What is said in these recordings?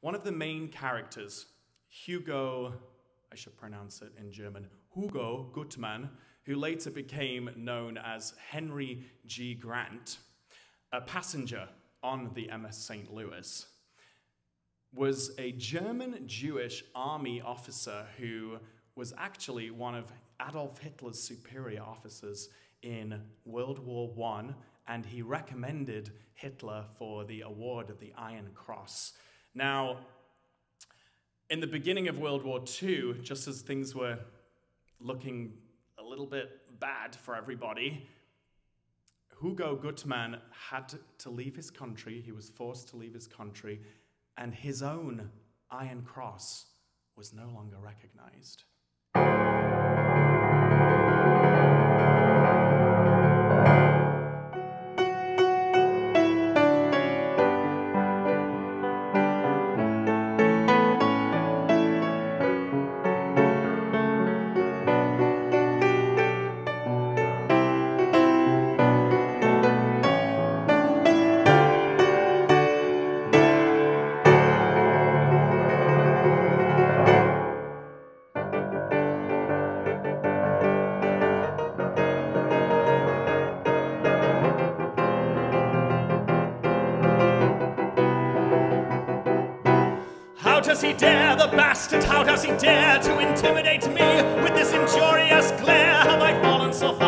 One of the main characters, Hugo, I should pronounce it in German, Hugo Gutmann, who later became known as Henry G. Grant, a passenger on the MS St. Louis, was a German Jewish army officer who was actually one of Adolf Hitler's superior officers in World War I, and he recommended Hitler for the award of the Iron Cross. Now, in the beginning of World War II, just as things were looking a little bit bad for everybody, Hugo Gutmann had to leave his country. He was forced to leave his country, and his own Iron Cross was no longer recognized. Does he dare, the bastard? How does he dare to intimidate me with this injurious glare? Have I fallen so far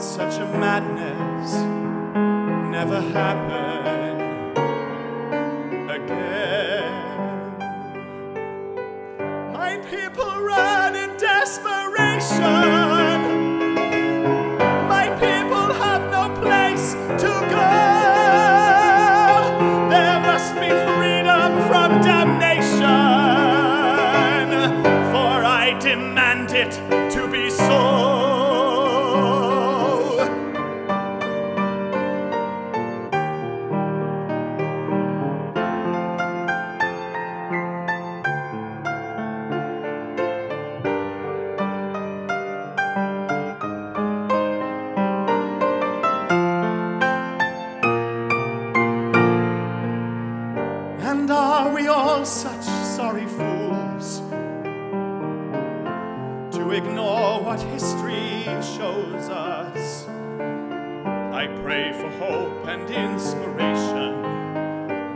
that such a madness never happen again. My people run ignore what history shows us? I pray for hope and inspiration.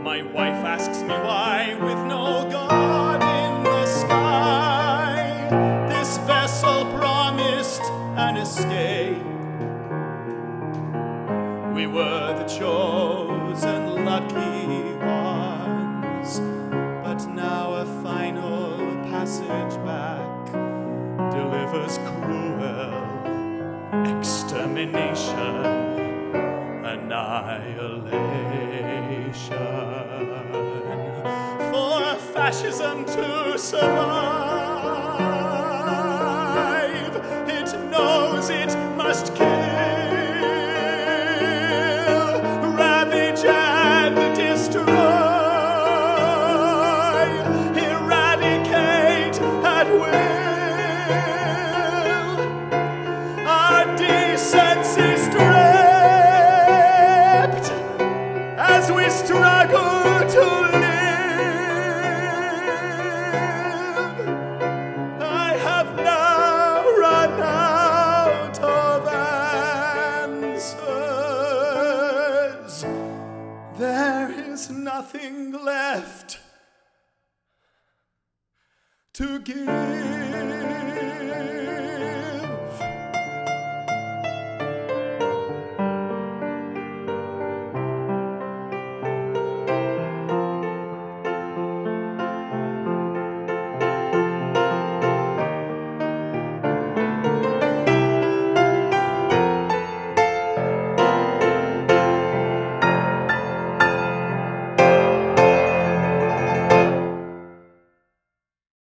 My wife asks me why, with no God in the sky, this vessel promised an escape. We were the chosen lucky delivers cruel extermination, annihilation. For fascism to survive, it knows it must kill, nothing left to give.